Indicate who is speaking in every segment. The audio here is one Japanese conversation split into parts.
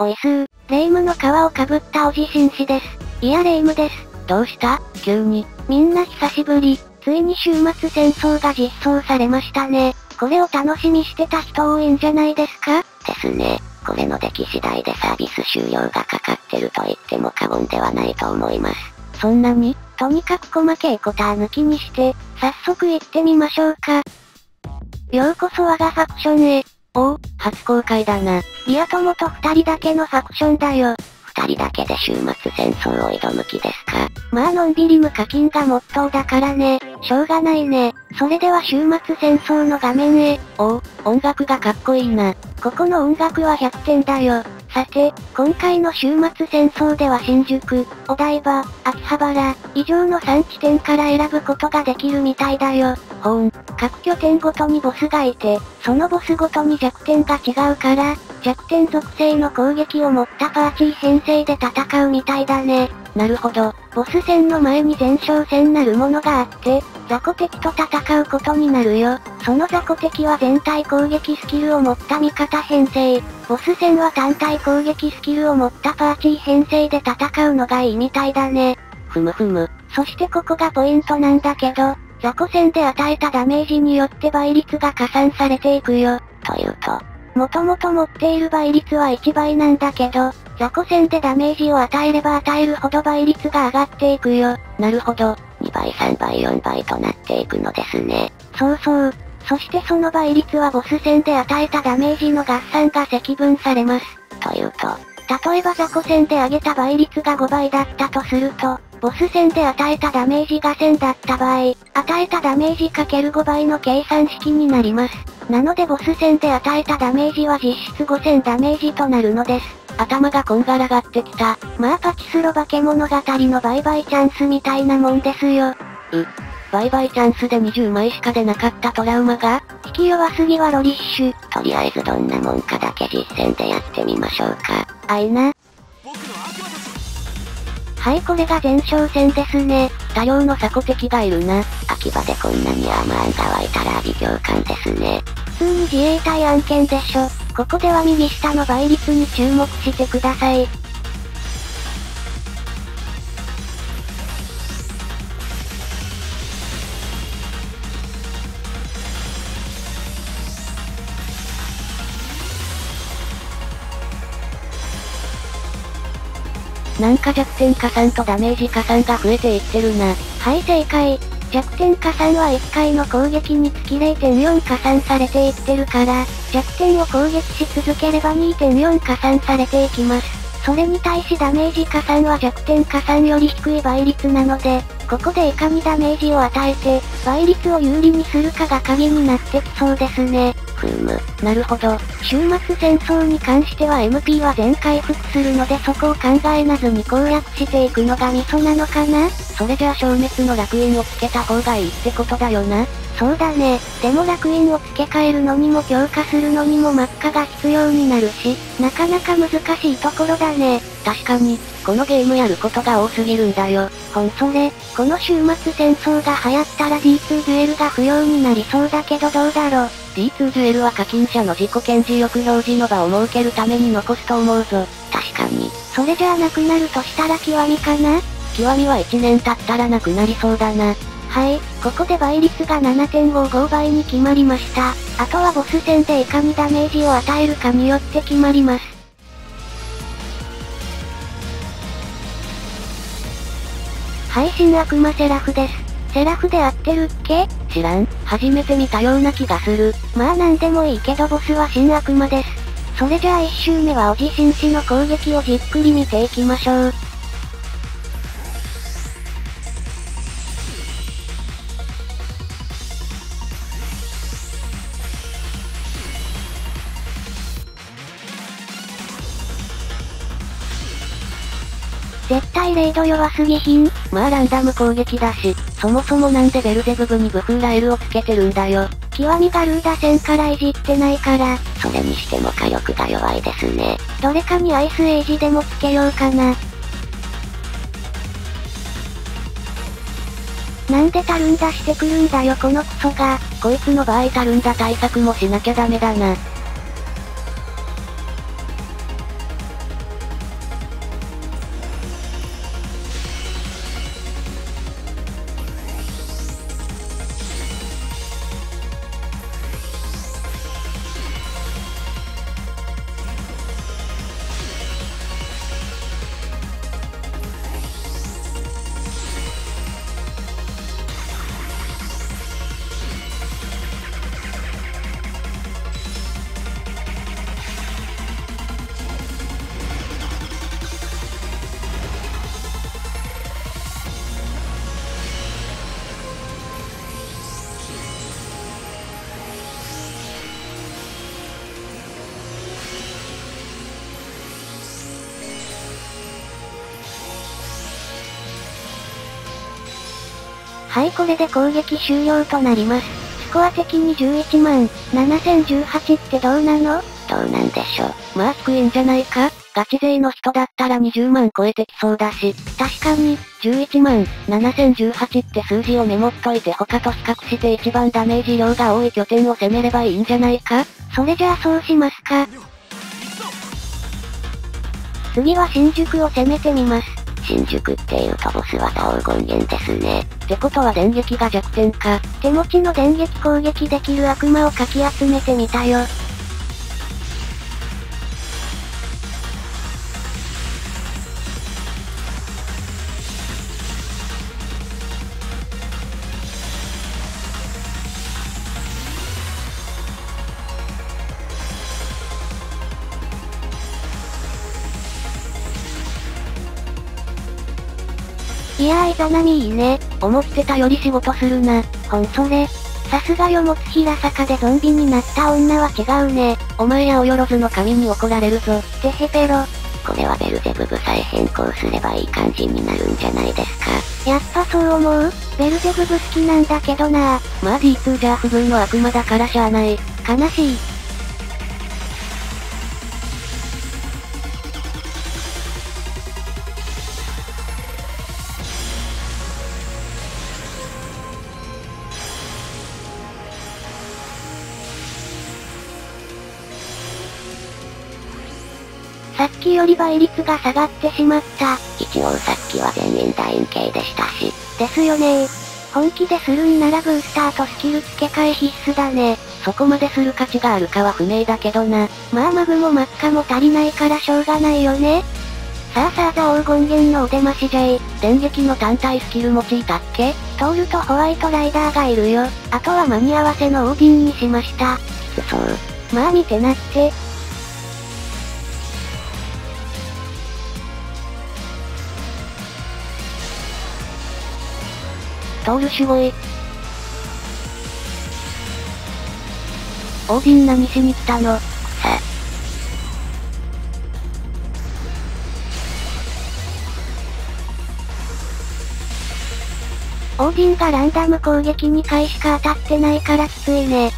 Speaker 1: おいすー、レイムの皮をかぶったおじ紳士です。いやレイムです。
Speaker 2: どうした？急に。
Speaker 1: みんな久しぶり。ついに終末戦争が実装されましたね。これを楽しみしてた人多いんじゃないですか？
Speaker 3: ですね。これの出来次第でサービス終了がかかってると言っても過言ではないと思います。
Speaker 2: そんなに？
Speaker 1: とにかく細けいことは抜きにして、早速行ってみましょうか。ようこそ我がファクションへ。
Speaker 2: おお、初公開だな。
Speaker 1: リア友と二人だけのファクションだよ。
Speaker 3: 二人だけで終末戦争を挑む気ですか？
Speaker 1: まあのんびり無課金がモットーだからね。しょうがないね。それでは終末戦争の画面へ。
Speaker 2: おお、音楽がかっこいいな。
Speaker 1: ここの音楽は100点だよ。さて、今回の終末戦争では新宿、お台場、秋葉原、以上の3地点から選ぶことができるみたいだよ。
Speaker 2: ほん。
Speaker 1: 各拠点ごとにボスがいて、そのボスごとに弱点が違うから、弱点属性の攻撃を持ったパーチー編成で戦うみたいだね。
Speaker 2: なるほど。
Speaker 1: ボス戦の前に前哨戦なるものがあって、雑魚敵と戦うことになるよ。その雑魚敵は全体攻撃スキルを持った味方編成。ボス戦は単体攻撃スキルを持ったパーチー編成で戦うのがいいみたいだね。
Speaker 2: ふむふむ。
Speaker 1: そしてここがポイントなんだけど、雑魚戦で与えたダメージによって倍率が加算されていくよ。
Speaker 3: というと、
Speaker 1: もともと持っている倍率は1倍なんだけど、雑魚戦でダメージを与えれば与えるほど倍率が上がっていくよ。
Speaker 2: なるほど。
Speaker 3: 2倍3倍4倍となっていくのですね。
Speaker 1: そうそう。そしてその倍率はボス戦で与えたダメージの合算が積分されます。
Speaker 3: というと、
Speaker 1: 例えば雑魚戦で上げた倍率が5倍だったとすると、ボス戦で与えたダメージが1000だった場合、与えたダメージかける5倍の計算式になります。なのでボス戦で与えたダメージは実質5000ダメージとなるのです。
Speaker 2: 頭がこんがらがってきた。
Speaker 1: まあパチスロ化け物語の売買チャンスみたいなもんですよ。
Speaker 2: う、売買チャンスで20枚しか出なかったトラウマが？
Speaker 1: 引き弱すぎはロリッシュ。
Speaker 3: とりあえずどんなもんかだけ実践でやってみましょうか。
Speaker 1: あいな。はいこれが前哨戦ですね。
Speaker 2: 多量の雑魚敵がいるな。
Speaker 3: 秋葉でこんなにアーマーンが湧いたら微強感ですね。
Speaker 1: 普通に自衛隊案件でしょ。ここでは右下の倍率に注目してください。
Speaker 2: なんか弱点加算とダメージ加算が増えていってるな。
Speaker 1: はい正解。弱点加算は1回の攻撃につき0.4加算されていってるから、弱点を攻撃し続ければ2.4加算されていきます。それに対しダメージ加算は弱点加算より低い倍率なので、ここでいかにダメージを与えて、倍率を有利にするかが鍵になってきそうですね。
Speaker 3: ふむ。
Speaker 2: なるほど。
Speaker 1: 終末戦争に関しては MP は全回復するのでそこを考えなずに攻略していくのがミソなのかな？
Speaker 2: それじゃあ消滅の楽園をつけた方がいいってことだよな。
Speaker 1: そうだね。でも楽園を付け替えるのにも強化するのにも真っ赤が必要になるし、なかなか難しいところだね。
Speaker 2: 確かに、このゲームやることが多すぎるんだよ。
Speaker 1: ほんそれ、この終末戦争が流行ったら D2 デュエルが不要になりそうだけどどうだろう？
Speaker 2: D2 デュエルは課金者の自己顕示欲表示の場を設けるために残すと思うぞ。
Speaker 3: 確かに。
Speaker 1: それじゃあなくなるとしたら極みかな？
Speaker 2: 極みは1年経ったらなくなりそうだな。
Speaker 1: はい、ここで倍率が7.55倍に決まりました。あとはボス戦でいかにダメージを与えるかによって決まります。はい、新悪魔セラフです。セラフで合ってるっけ？
Speaker 2: 知らん初めて見たような気がする。
Speaker 1: まあなんでもいいけどボスは新悪魔です。それじゃあ1周目はおじ紳士の攻撃をじっくり見ていきましょう。レイド弱すぎひん
Speaker 2: まあランダム攻撃だし、そもそもなんでベルゼブブにブフーラエルをつけてるんだよ。
Speaker 1: 極みガルーダ戦からいじってないから、
Speaker 3: それにしても火力が弱いですね。
Speaker 1: どれかにアイスエイジでもつけようかな。なんでタルンダしてくるんだよこのクソが。
Speaker 2: こいつの場合タルンダ対策もしなきゃダメだな。
Speaker 1: はいこれで攻撃終了となります。スコア的に11万、7018ってどうなの？
Speaker 3: どうなんでしょう。
Speaker 2: まあ低いんじゃないか？ガチ勢の人だったら20万超えてきそうだし。
Speaker 1: 確かに、
Speaker 2: 11万、7018って数字をメモっといて他と比較して一番ダメージ量が多い拠点を攻めればいいんじゃないか？
Speaker 1: それじゃあそうしますか。次は新宿を攻めてみます。
Speaker 3: 新宿っていうとボス技黄金源ですね。
Speaker 2: ってことは電撃が弱点か。
Speaker 1: 手持ちの電撃攻撃できる悪魔をかき集めてみたよ。いやー、イザナミいいね。
Speaker 2: 思ってたより仕事するな。
Speaker 1: ほんそれ。さすがよもつ平坂でゾンビになった女は違うね。
Speaker 2: お前やおよろずの神に怒られるぞ。
Speaker 1: てへペロ。
Speaker 3: これはベルゼブブさえ変更すればいい感じになるんじゃないですか。
Speaker 1: やっぱそう思う？ベルゼブブ好きなんだけどな
Speaker 2: まあ D2 じゃ不分の悪魔だからしゃあない。
Speaker 1: 悲しい。さっきより倍率が下がってしまった。
Speaker 3: 一応さっきは全員楕円形でしたし。
Speaker 1: ですよね本気でするんならブースターとスキル付け替え必須だね。
Speaker 2: そこまでする価値があるかは不明だけどな。
Speaker 1: まあマグもマッカも足りないからしょうがないよね。さあさあザ黄金源のお出ましじゃい。
Speaker 2: 電撃の単体スキル用いたっけ？
Speaker 1: トールとホワイトライダーがいるよ。あとは間に合わせのオーディンにしました。
Speaker 3: きつそう。
Speaker 1: まあ見てなって。
Speaker 2: トールすごい。オーディン何しに来たの
Speaker 3: さ、
Speaker 1: オーディンがランダム攻撃2回しか当たってないからきついね。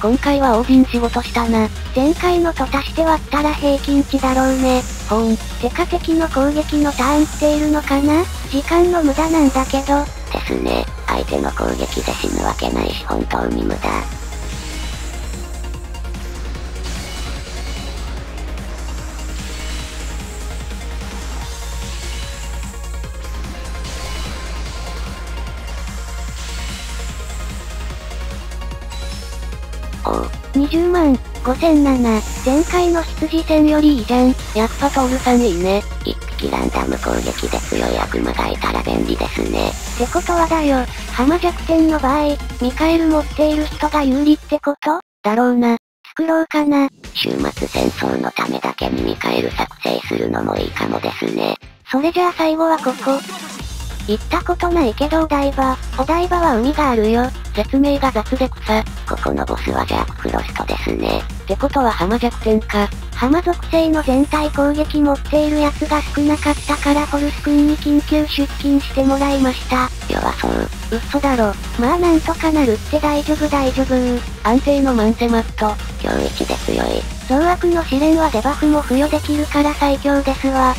Speaker 2: 今回はオーディン仕事したな。
Speaker 1: 前回のと足して割ったら平均値だろうね。
Speaker 2: ほーん。
Speaker 1: てか敵の攻撃のターンっているのかな？時間の無駄なんだけど。
Speaker 3: ですね。相手の攻撃で死ぬわけないし本当に無駄。
Speaker 1: 20万、5007、前回の羊戦よりいいじゃん。
Speaker 2: やっぱトールさんいいね。
Speaker 3: 一匹ランダム攻撃で強い悪魔がいたら便利ですね。
Speaker 1: ってことはだよ、浜弱点の場合、ミカエル持っている人が有利ってこと？
Speaker 2: だろうな。
Speaker 1: 作ろうかな。
Speaker 3: 終末戦争のためだけにミカエル作成するのもいいかもですね。
Speaker 1: それじゃあ最後はここ。行ったことないけどお台場。お台場は海があるよ。
Speaker 2: 説明が雑で草。
Speaker 3: ここのボスはジャークフロストですね。
Speaker 2: ってことは浜弱点か。
Speaker 1: 浜属性の全体攻撃持っているやつが少なかったからフォルス君に緊急出勤してもらいました。
Speaker 3: 弱そう。
Speaker 2: 嘘だろ。
Speaker 1: まあなんとかなるって大丈夫大丈夫
Speaker 2: 安定のマンセマット。
Speaker 3: 今日一で強い。
Speaker 1: 増悪の試練はデバフも付与できるから最強ですわ。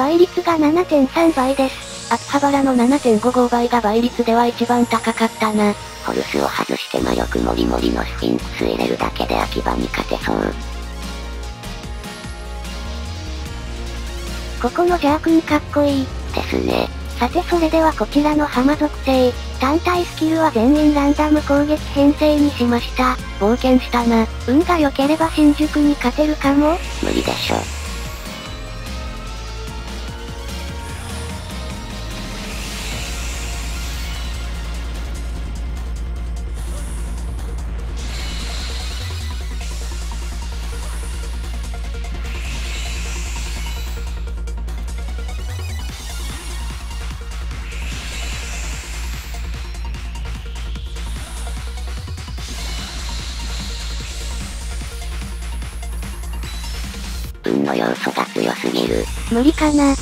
Speaker 1: 倍率が7.3倍です。
Speaker 2: 秋葉原の7.55倍が倍率では一番高かったな。
Speaker 3: ホルスを外して魔力もりもりのスフィンクス入れるだけで秋葉に勝てそう。
Speaker 1: ここのジャー君かっこいい。
Speaker 3: ですね。
Speaker 1: さてそれではこちらの浜属性、単体スキルは全員ランダム攻撃編成にしました。
Speaker 2: 冒険したな。
Speaker 1: 運が良ければ新宿に勝てるかも
Speaker 3: 無理でしょ。運の要素が強すぎる。
Speaker 1: 無理かな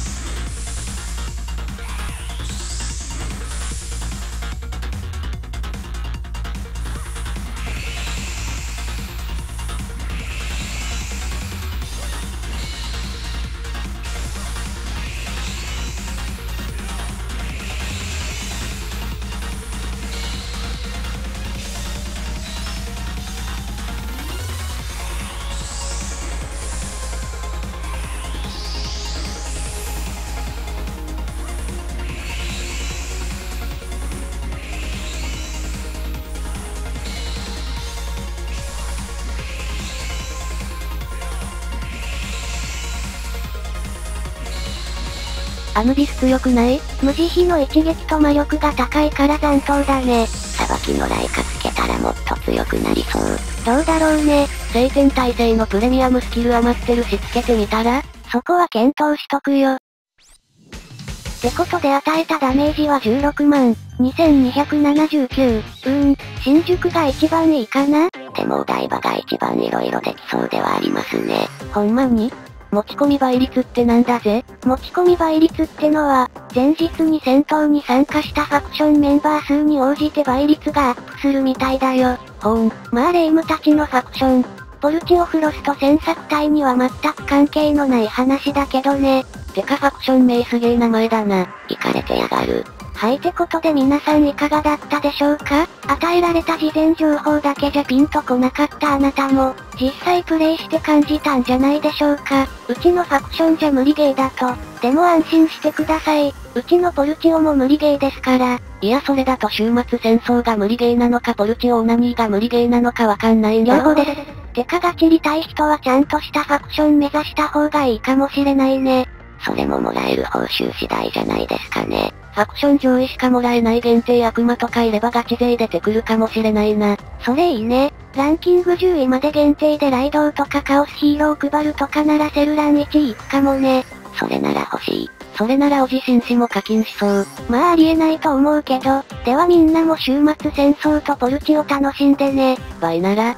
Speaker 2: アヌビス強くない？
Speaker 1: 無慈悲の一撃と魔力が高いから残党だね。
Speaker 3: さばきのライカつけたらもっと強くなりそう。
Speaker 1: どうだろうね。
Speaker 2: 聖天耐性のプレミアムスキル余ってるしつけてみたら？
Speaker 1: そこは検討しとくよ。ってことで与えたダメージは16万、2279。うーん、新宿が一番いいかな？
Speaker 3: でもお台場が一番色々できそうではありますね。
Speaker 2: ほんまに？持ち込み倍率ってなんだぜ？
Speaker 1: 持ち込み倍率ってのは、前日に戦闘に参加したファクションメンバー数に応じて倍率がアップするみたいだよ。
Speaker 2: ほーん。
Speaker 1: まあレイムたちのファクション。ポルチオフロスと戦作隊には全く関係のない話だけどね。
Speaker 2: てかファクション名すげえ名前だな。
Speaker 3: 行かれてやがる。
Speaker 1: はいってことで皆さんいかがだったでしょうか？与えられた事前情報だけじゃピンとこなかったあなたも、実際プレイして感じたんじゃないでしょうか？うちのファクションじゃ無理ゲーだと。でも安心してください。うちのポルチオも無理ゲーですから。
Speaker 2: いやそれだと終末戦争が無理ゲーなのかポルチオオナニーが無理ゲーなのかわかんないんだ
Speaker 1: 両方です。てかがちりたい人はちゃんとしたファクション目指した方がいいかもしれないね。
Speaker 3: それももらえる報酬次第じゃないですかね。
Speaker 2: ファクション上位しかもらえない限定悪魔とかいればガチ勢出てくるかもしれないな。
Speaker 1: それいいね。ランキング10位まで限定でライドウとかカオスヒーロー配るとかならセルラン1位いくかもね。
Speaker 3: それなら欲しい。
Speaker 2: それならおじしんしも課金しそう。
Speaker 1: まあありえないと思うけど、ではみんなも週末戦争とポルチを楽しんでね。
Speaker 2: バイなら、